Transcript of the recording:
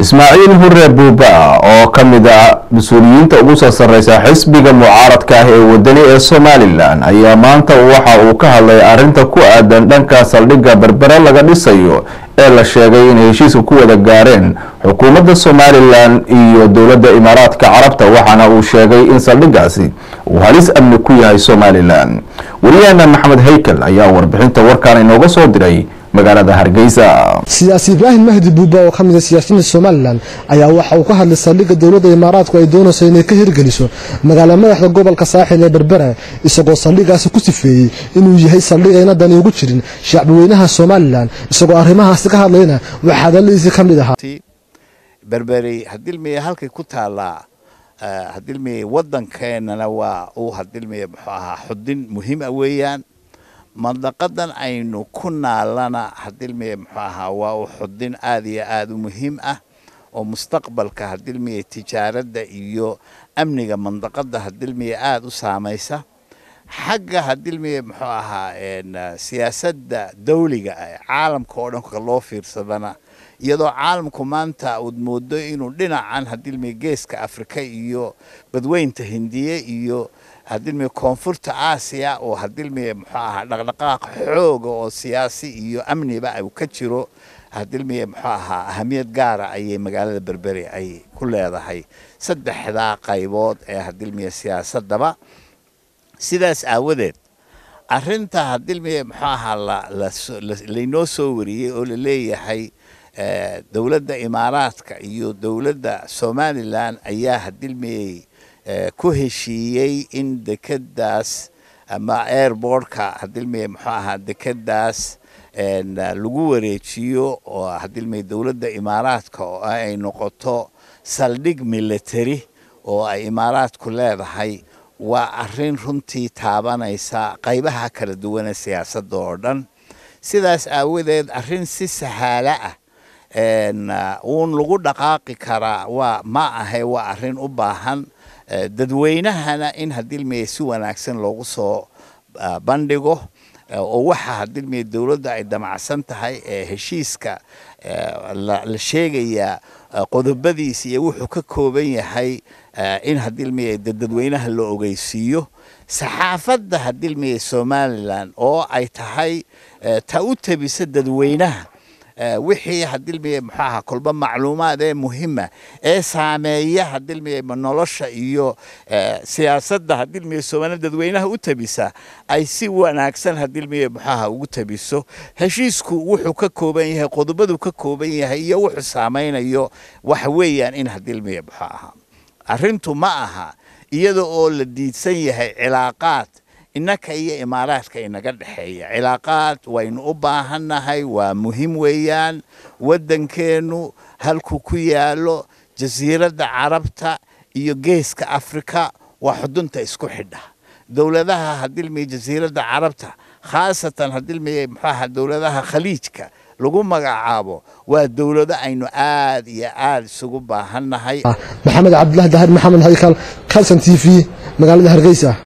ismaaciil hure buuba oo ka mid ah mas'uuliyiinta ugu soo sarreysa xisbiga mucaaradka ah ee wadani ee somalilan ayaa maanta waxa uu ka hadlay arrinta ku aadan dhanka saldhigga berbere laga dhisayo ee la sheegay inay heshiiska ku wada gaareen xukuumadda somalilan iyo dowladda imaaraadka carabta waxaana uu sheegay in saldhiggaasi uu halis amni ku yahay somalilan. Wariyaheena maxamed haykel ayaa warbixinta warkaan inooga soo diray magaalada hargeysa. Siyaasi ibraahim mahdi buuba oo ka mid a siyaasiyiinta somalilan ayaa waxa uu ka hadlay saldhigga dowladda imaaraadku ay doonayso inay ka hirgeliso magaala madaxda gobolka saaxil ee berbera isagoo saldhiggaasi ku sifeeyey inuu yahay saldhig ayna dani ugu jirin shacbiweynaha somalilan isagoo arrimahaasi ka hadlayna waxaa hadaladiisii ka mid ahaa. Berberi hadilmiye halkay ku taallaa hadilmiye waddankeenana waa uu hadilmiye muxuu ahaa xudin muhiima weeyaan mandaqadan aynu ku naalana hadilmiye muxuu ahaa waa uu xudin aad iyo aada u muhiim ah oo mustaqbalka hadilmiye tijaaradda iyo amniga mandaqada hadilmiye aada u saamaysa xagga hadilmiye muxuu ahaa siyaasadda dawliga ah caalamka oo dhan loo fiirsadana iyadoo caalamku maanta uud moodo inuu dhinacan hadilmiye geeska afrika iyo badweynta hindiye iyo hadilmiye koonfurta aasiya oo hadilmiye muxuu ahaa dhaqdhaqaaq xooga oo siyaasi iyo amniba uu ka jiro hadilmiye muxuu ahaa ahamiyad gaara ayay magaalada berberi ay ku leedahay. Saddexdaa qaybood ee hadilmiye siyaasadaba sidaas aawadeed arinta hadilmiye muxuu ahaa laynoo soo wariyey oo la leeyahay dowladda imaaraadka iyo dowladda somalilan ayaa hadilmiyey ku heshiiyey in dekedaas ama airbortka hadilmiye muxuu ahaa dekedaas lagu wareejiyo oo hadilmiye dowladda imaaraadka oo ay noqoto saldhig military oo ay imaaraadku leedahay waa arrin runtii taabanaysa qaybaha kala duwane siyaasadda oo dhan. Sidaas aawadeed arrin si sahaalo ah uun lagu dhaqaaqi karaa waa ma ahe waa arrin u baahan dadweynahana in hadilmiye si wanaagsan loogu soo bandhigo oo waxa hadilmiye dowladda ay damacsan tahay ee heshiiska la sheegayaa qodobadiisa iyo wuxuu ka kooban yahay in hadilmiye dadweynaha la ogeysiiyo saxaafadda hadilmiye somalilan oo ay tahay ta u tabisa dadweynaha wixii hadilmiye muxuu ahaa kolba macluumaad ee muhima ee saameeya hadilmiye nolosha iyo siyaasadda hadilmiye somalilan dadweynaha u tabisa ay si wanaagsan hadilmiye muxuu ahaa ugu tabiso. Heshiisku wuxuu ka kooban yahay qodobadu ka kooban yahay iyo wuxuu saameynayo waxa weeyaan in hadilmiye muxuu ahaa. Arrintu ma aha iyada oo la diidsan yahay cilaaqaad innaka iyo imaaraadka inaga dhexeeya. Cilaaqaad waynu u baahannahay waa muhiim weeyaan. Waddankeennu halku ku yaalo jasiiradda carabta iyo geeska afrika waa xudunta isku xidha. Dowladaha hadilmiye jasiiradda carabta khaasatan hadilmiye muxuaha dowladaha khaliijka lagu magacaabo waa dowlado aynu aad iyo aada isugu baahannahay. Maxamed cabdulahi dahir maxamed haykal kalson t v magaalada hargeysa